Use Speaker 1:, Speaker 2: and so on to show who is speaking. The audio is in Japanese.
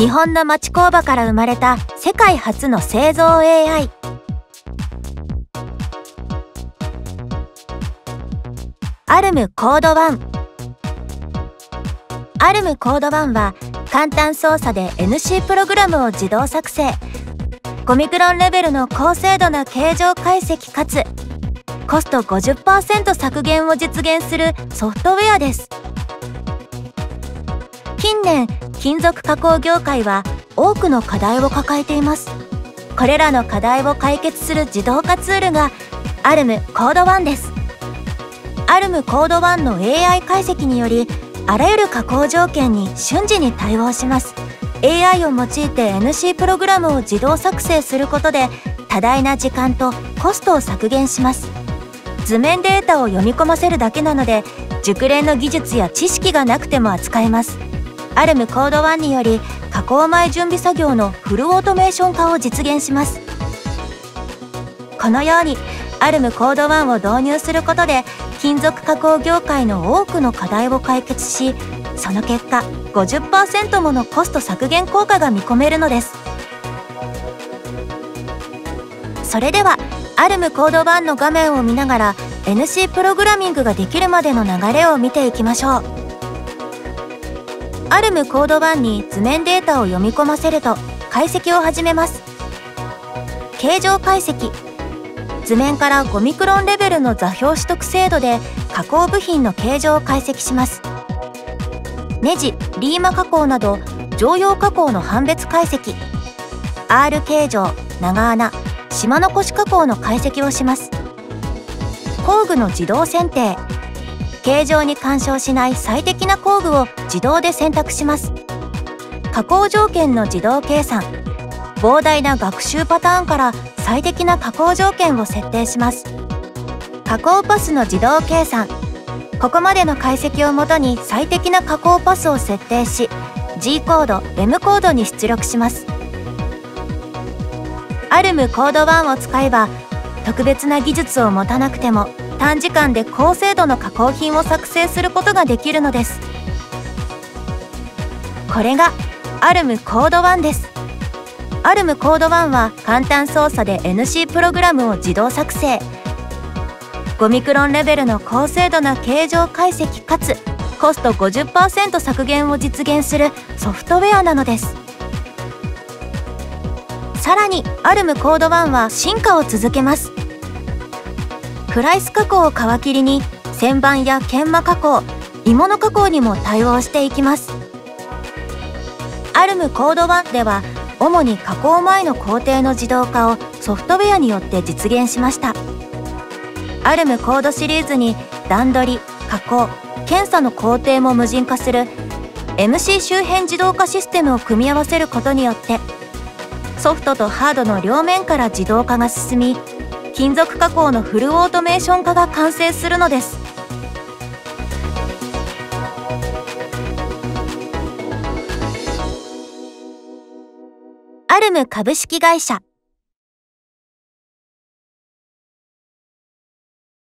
Speaker 1: 日本の町工場から生まれた世界初の製造 AI アルムコード1アルムコード1は簡単操作で NC プログラムを自動作成。5ミクロンレベルの高精度な形状解析かつコスト50%削減を実現するソフトウェアです。近年金属加工業界は多くの課題を抱えています。これらの課題を解決する自動化ツールがアルムコード1です。アルムコード1の AI 解析によりあらゆる加工条件に瞬時に対応します。AI を用いて NC プログラムを自動作成することで多大な時間とコストを削減します。図面データを読み込ませるだけなので熟練の技術や知識がなくても扱えます。アルムコード1により加工前準備作業のフルオートメーション化を実現します。このようにアルムコード1を導入することで金属加工業界の多くの課題を解決しその結果50%ものコスト削減効果が見込めるのです。それではアルムコード版の画面を見ながら NC プログラミングができるまでの流れを見ていきましょう。アルムコード版に図面データを読み込ませると解析を始めます。形状解析。図面から5ミクロンレベルの座標取得精度で加工部品の形状を解析します。ネジリーマ加工など常用加工の判別解析。R 形状長穴島残し加工の解析をします。工具の自動選定。形状に干渉しない最適な工具を自動で選択します。加工条件の自動計算。膨大な学習パターンから最適な加工条件を設定します。加工パスの自動計算。ここまでの解析をもとに最適な加工パスを設定し G コード M コードに出力します。ARM コード1を使えば特別な技術を持たなくても短時間で高精度の加工品を作成することができるのです。これが ARM コード1です。アルムコード1は簡単操作で NC プログラムを自動作成。5ミクロンレベルの高精度な形状解析かつコスト50%削減を実現するソフトウェアなのです。さらにアルムコード1は進化を続けます。プライス加工を皮切りに旋盤や研磨加工鋳物加工にも対応していきます。アルムコード1では主に加工前の工程の自動化をソフトウェアによって実現しました。アルムコードシリーズに段取り加工検査の工程も無人化する MC 周辺自動化システムを組み合わせることによってソフトとハードの両面から自動化が進み金属加工のフルオートメーション化が完成するのです。アルム株式会社